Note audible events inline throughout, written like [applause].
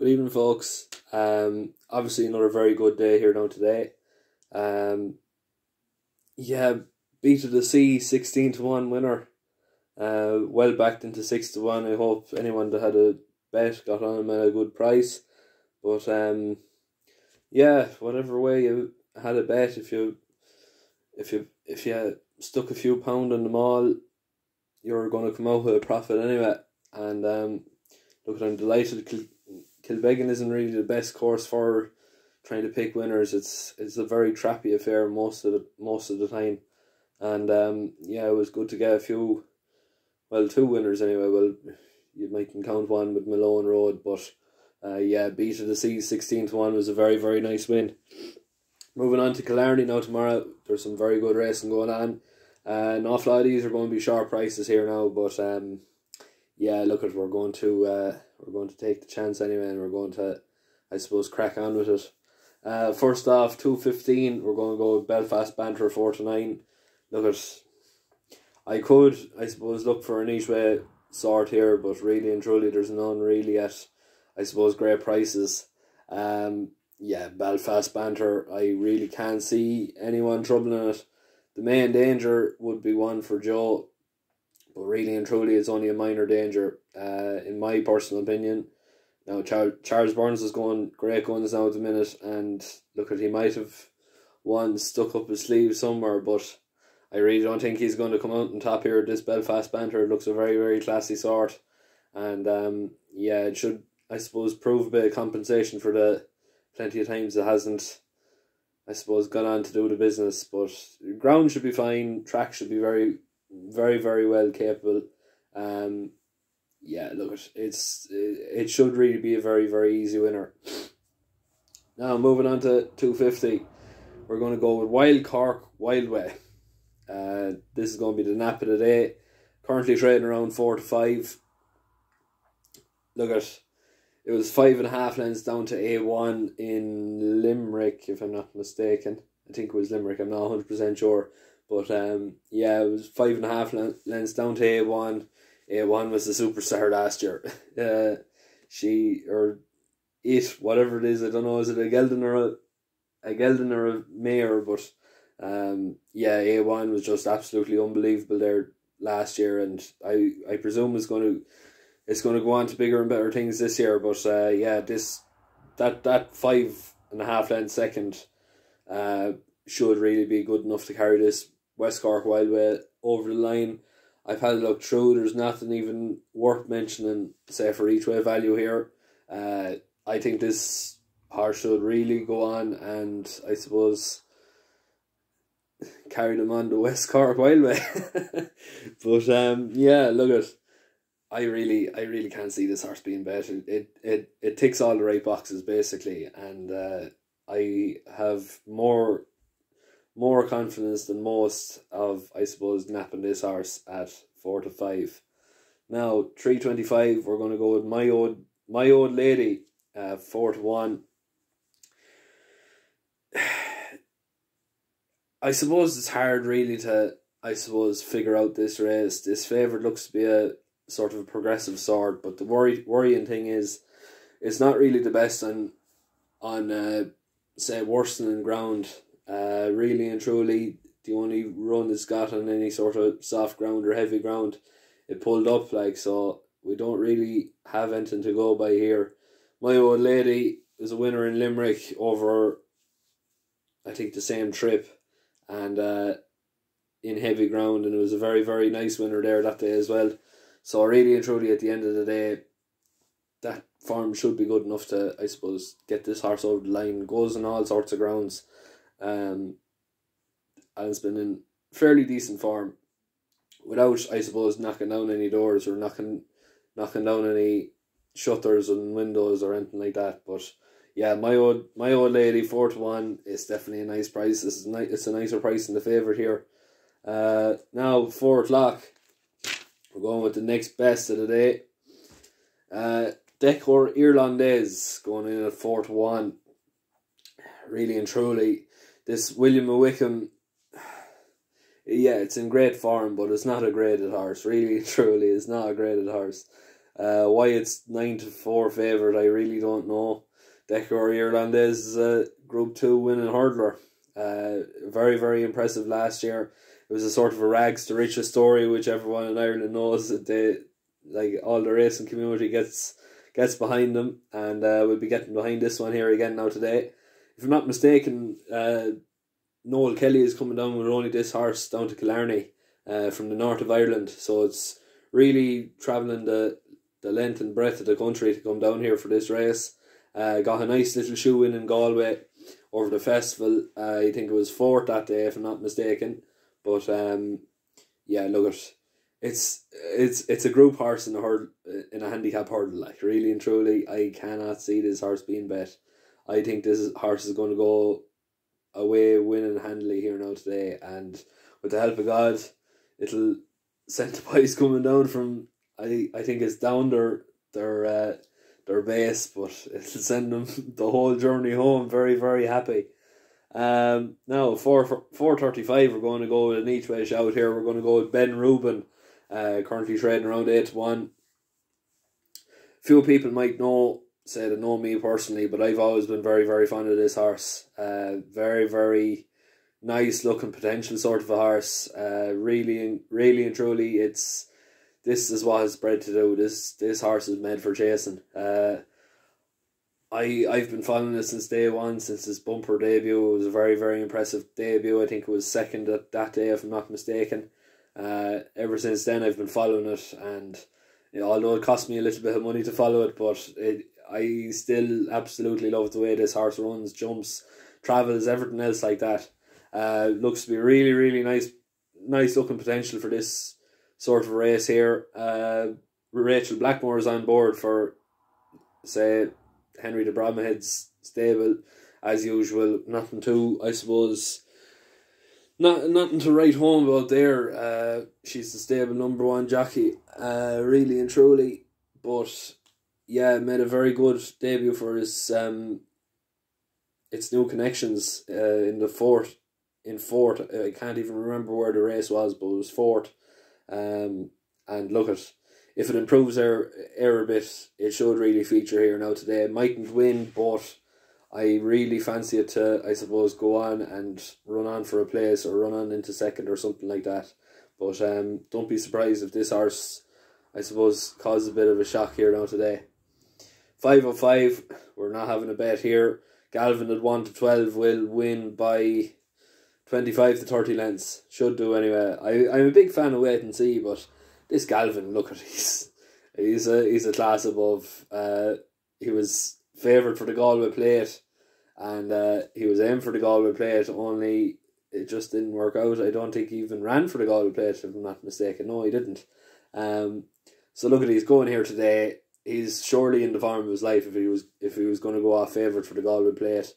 Good evening, folks. Um, obviously another very good day here now today. Um, yeah, beat of the sea, sixteen to one winner. Uh, well backed into six to one. I hope anyone that had a bet got on him at a good price. But um, yeah, whatever way you had a bet, if you if you if you stuck a few pound on them all, you're going to come out with a profit anyway. And um, look, I'm delighted. Kilbeggan isn't really the best course for trying to pick winners. It's it's a very trappy affair most of the most of the time, and um, yeah, it was good to get a few, well, two winners anyway. Well, you might can count one with Malone Road, but uh, yeah, beat of the sea sixteen to one was a very very nice win. Moving on to Killarney now tomorrow. There's some very good racing going on. Uh, an awful lot of these are going to be sharp prices here now, but um, yeah, look at we're going to uh, we're going to take the chance anyway, and we're going to, I suppose, crack on with it. Uh, first off, two fifteen. We're going to go with Belfast Banter four to nine. Look at, I could, I suppose, look for an each way sort here, but really and truly, there's none really at, I suppose, great prices. Um, yeah, Belfast Banter. I really can't see anyone troubling it. The main danger would be one for Joe but really and truly, it's only a minor danger, uh, in my personal opinion. Now, Charles, Charles Byrnes is going great guns now at the minute, and look at he might have one stuck up his sleeve somewhere, but I really don't think he's going to come out and top here. This Belfast banter looks a very, very classy sort, and um, yeah, it should, I suppose, prove a bit of compensation for the plenty of times it hasn't, I suppose, gone on to do the business. But ground should be fine, track should be very very very well capable. Um, yeah, look, it's it should really be a very very easy winner. Now moving on to two fifty, we're going to go with Wild Cork Wild Way. Uh, this is going to be the nap of the day. Currently trading around four to five. Look at, it was five and a half lengths down to A one in Limerick, if I'm not mistaken. I think it was Limerick. I'm not hundred percent sure. But um, yeah, it was five and a half lengths down to A one. A one was the superstar last year. Uh, she or it, whatever it is, I don't know, is it a Geldon or a, a or a mare? But um, yeah, A one was just absolutely unbelievable there last year, and I I presume it's going to it's going to go on to bigger and better things this year. But uh, yeah, this that that five and a half length second uh, should really be good enough to carry this West Cork Wildway over the line. I've had a look through. There's nothing even worth mentioning, say for each way value here. Uh, I think this horse should really go on, and I suppose carry them on the West Cork Wildway. [laughs] but um, yeah, look at. I really, I really can't see this horse being better. It, it, it ticks all the right boxes basically, and uh, I have more more confidence than most of, I suppose, napping this horse at four to five. Now, 325, we're going to go with my old, my old lady, uh, four to one. [sighs] I suppose it's hard really to, I suppose, figure out this race. This favourite looks to be a sort of a progressive sort, but the worry, worrying thing is, it's not really the best on, on uh, say, Worston ground uh, really and truly, the only run it's got on any sort of soft ground or heavy ground, it pulled up like so. We don't really have anything to go by here. My old lady was a winner in Limerick over, I think, the same trip, and uh, in heavy ground, and it was a very very nice winner there that day as well. So really and truly, at the end of the day, that form should be good enough to, I suppose, get this horse over the line. Goes on all sorts of grounds. Um, has been in fairly decent form without, I suppose, knocking down any doors or knocking knocking down any shutters and windows or anything like that. But yeah, my old my old lady four to one is definitely a nice price. This is ni- it's a nicer price than the favourite here. Uh, now four o'clock. We're going with the next best of the day. Uh, Decor Irlandais going in at four to one. Really and truly, this William Wickham, yeah, it's in great form, but it's not a graded horse. Really, [laughs] truly, it's not a graded horse. Uh, why it's nine to four favourite, I really don't know. Decor Irlandais is a Group Two winning hurdler. Uh, very very impressive last year. It was a sort of a rags to riches story, which everyone in Ireland knows that they like all the racing community gets gets behind them, and uh, we'll be getting behind this one here again now today. If I'm not mistaken, uh, Noel Kelly is coming down with only this horse down to Killarney uh, from the north of Ireland, so it's really travelling the the length and breadth of the country to come down here for this race. Uh, got a nice little shoe in in Galway over the festival. Uh, I think it was fourth that day, if I'm not mistaken. But um, yeah, look at it's it's it's a group horse in a hurdle in a handicap hurdle. Like really and truly, I cannot see this horse being bet. I think this horse is going to go away winning handily here now today, and with the help of God, it'll send the boys coming down from. I I think it's down their their uh, their base, but it'll send them [laughs] the whole journey home very very happy. Um, now four four thirty five. We're going to go with an each way shout here. We're going to go with Ben Rubin uh, currently trading around 8 to 1. Few people might know, say that know me personally, but I've always been very, very fond of this horse. Uh, very, very nice looking potential sort of a horse. Uh, really, really and truly, it's this is what it's bred to do. This this horse is made for chasing. Uh, I I've been following it since day one, since his bumper debut. It was a very very impressive debut. I think it was second at that day, if I'm not mistaken. Uh, ever since then, I've been following it, and although it cost me a little bit of money to follow it, but it I still absolutely love the way this horse runs, jumps, travels, everything else like that. Uh, looks to be really, really nice, nice looking potential for this sort of race here. Uh, Rachel Blackmore is on board for, say, Henry de Bromhead's stable, as usual. Nothing too, I suppose, not nothing to write home about there. Uh, she's the stable number one jockey, uh, really and truly. But yeah, made a very good debut for his um, its new connections uh, in the fourth in fourth. I can't even remember where the race was, but it was fourth. Um, and look at if it improves their air a bit, it should really feature here now today. It mightn't win, but I really fancy it to, I suppose, go on and run on for a place or run on into second or something like that. But um, don't be surprised if this horse, I suppose, causes a bit of a shock here now today. 505, we're not having a bet here. Galvin at 1 to 12 will win by 25 to 30 lengths. Should do anyway. I, I'm a big fan of wait and see, but this Galvin, look at he's he's a he's a class above. Uh, he was favoured for the Galway plate, and uh, he was aimed for the Galway plate. Only it just didn't work out. I don't think he even ran for the Galway plate, if I'm not mistaken. No, he didn't. Um, so look at he's going here today. He's surely in the form of his life if he was if he was going to go off favoured for the Galway plate.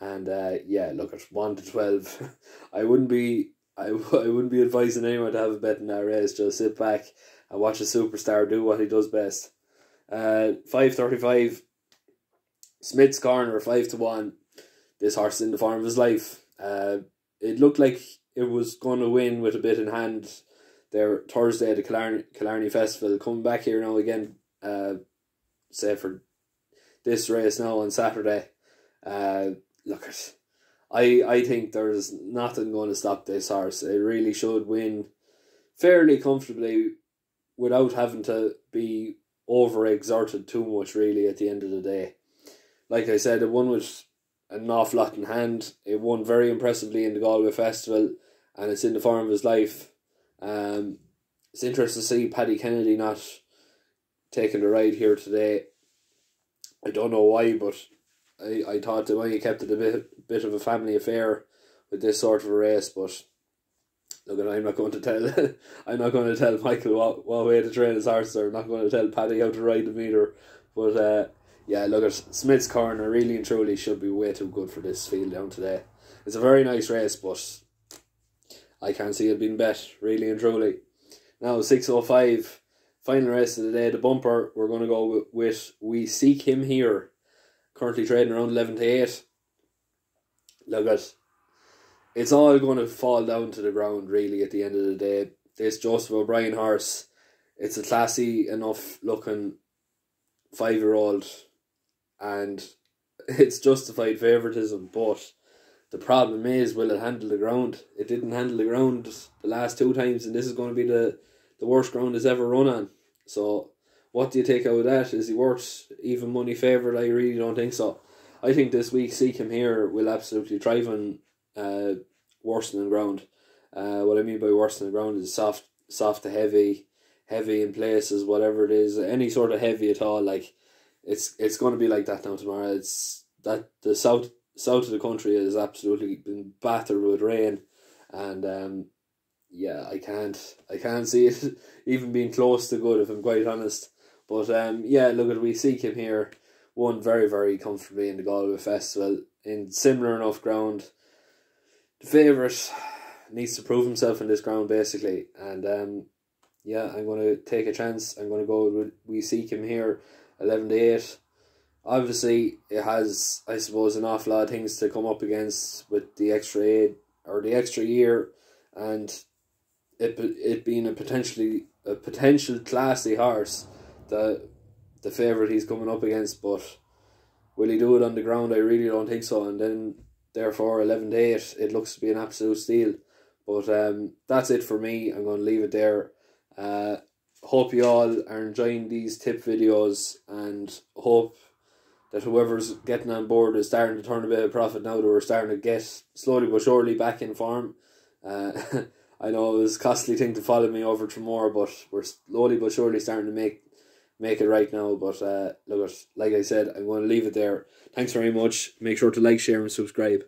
And uh, yeah, look at one to twelve. [laughs] I wouldn't be [laughs] I, I wouldn't be advising anyone to have a bet in that race. Just sit back and watch a superstar do what he does best. Uh, five thirty five. Smith's corner five to one. This horse in the form of his life. Uh, it looked like it was going to win with a bit in hand there Thursday at the Killarney, Killarney Festival. Coming back here now again, uh, say for this race now on Saturday. Uh, look I I think there's nothing going to stop this horse. It really should win fairly comfortably without having to be over exerted too much. Really, at the end of the day like I said, it won with an awful lot in hand. It won very impressively in the Galway Festival, and it's in the form of his life. Um, it's interesting to see Paddy Kennedy not taking the ride here today. I don't know why, but I, I thought they might have kept it a bit bit of a family affair with this sort of a race, but look, I'm not going to tell [laughs] I'm not going to tell Michael what, what way to train his horse, or I'm not going to tell Paddy how to ride the meter, but uh, yeah, look at Smith's corner. Really and truly should be way too good for this field down today. It's a very nice race, but I can't see it being bet. Really and truly. Now six oh five, final race of the day. The bumper we're going to go with, with we seek him here. Currently trading around eleven to eight. Look at. It's all going to fall down to the ground really at the end of the day. This Joseph O'Brien horse, it's a classy enough looking five year old, and [laughs] it's justified favoritism. But the problem is, will it handle the ground? It didn't handle the ground the last two times, and this is going to be the the worst ground it's ever run on. So, what do you take out of that? Is he worth even money favourite? I really don't think so. I think this week Seacombe here will absolutely thrive on uh, worsening ground. Uh, what I mean by worsening ground is soft, soft to heavy, heavy in places, whatever it is, any sort of heavy at all. Like it's it's going to be like that now tomorrow. It's that the south south of the country has absolutely been battered with rain, and um, yeah, I can't I can't see it [laughs] even being close to good if I'm quite honest. But um, yeah, look at we seek him here won very very comfortably in the Galway Festival in similar enough ground. The favourite needs to prove himself in this ground basically, and um, yeah, I'm going to take a chance. I'm going to go with we him here, eleven to eight. Obviously, it has I suppose an awful lot of things to come up against with the extra aid or the extra year, and it it being a potentially a potential classy horse, the the favourite he's coming up against, but will he do it on the ground? I really don't think so. And then therefore eleven to eight, it looks to be an absolute steal. But um, that's it for me. I'm going to leave it there. Uh, hope you all are enjoying these tip videos and hope that whoever's getting on board is starting to turn a bit of profit now that we're starting to get slowly but surely back in form. Uh, [laughs] I know it was a costly thing to follow me over to more, but we're slowly but surely starting to make make it right now. But uh, look, like I said, I'm going to leave it there. Thanks very much. Make sure to like, share, and subscribe.